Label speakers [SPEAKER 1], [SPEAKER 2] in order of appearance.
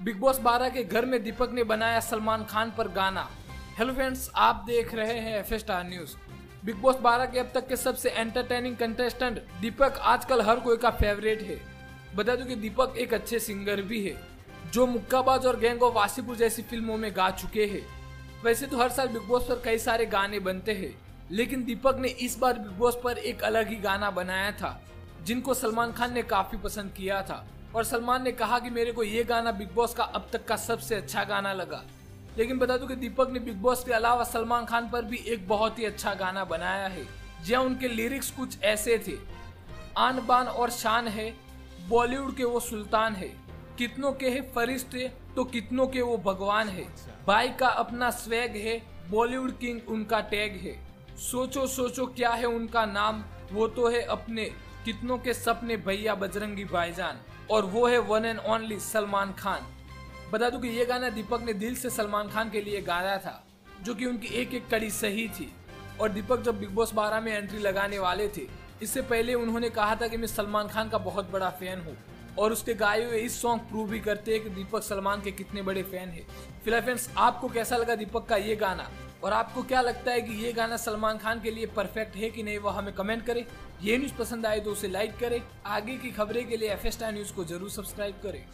[SPEAKER 1] Big Boss 12 के घर में दीपक ने बनाया सलमान खान पर गाना। हेलो फ्रेंड्स, आप देख रहे हैं F star news Big Boss 12 के अब तक के सबसे एंटरटेनिंग कंटेस्टेंट दीपक आजकल हर कोई का फेवरेट है। बता दूँ कि दीपक एक अच्छे सिंगर भी है, जो मुक्काबाज और गैंग ऑफ़ वासीपुर जैसी फ़िल्मों में गा चुके हैं। वैसे तो हर साल बिग बॉस पर कई सारे गाने बनते हैं, लेकिन दीपक ने इस बार बिग बॉस पर एक अलग ही गाना बनाया था, जिनको सलमान खान ने काफ़ी पसंद किया था। और सलमान ने कहा कि मेरे को ये गाना बिग बॉस का अब तक का सबसे अच्छा गाना लगा। लेकिन बता दूँ कि दीपक ने बिग बॉस के अलावा सलमान खान पर भी एक बहुत ही अच्छा गाना बनाया है, जहाँ उनके लिरिक्स कुछ ऐसे थे। आन बान और शान है, बॉलीवुड के वो सुल्तान है, कितनों के है फरिश्ते तो कितनों के वो भगवान है। भाई का अपना स्वैग है, बॉलीवुड किंग उनका टैग है। सोचो सोचो क्या है उनका नाम, वो तो है अपने कितनों के सपने भैया बजरंगी भाईजान। और वो है one and only Salman Khan. बता दूँ कि ये गाना दीपक ने दिल से सलमान खान के लिए गाया था, जो कि उनकी एक एक कड़ी सही थी। और दीपक जब बिग बॉस 12 में एंट्री लगाने वाले थे, इससे पहले उन्होंने कहा था कि मैं सलमान खान का बहुत बड़ा फ़ैन हूँ। और उसके गाए हुए इस सॉन्ग प्रूव भी करते हैं कि दीपक सलमान के कितने बड़े फ़ैन है। फ़िलहाल फ्रेंड्स आपको कैसा लगा दीपक का ये गाना? और आपको क्या लगता है कि ये गाना सलमान खान के लिए परफेक्ट है कि नहीं, वो हमें कमेंट करें। ये न्यूज़ पसंद आए तो उसे लाइक करें। आगे की खबरें के लिए एफ़ न्यूज़ को ज़रूर सब्सक्राइब करें।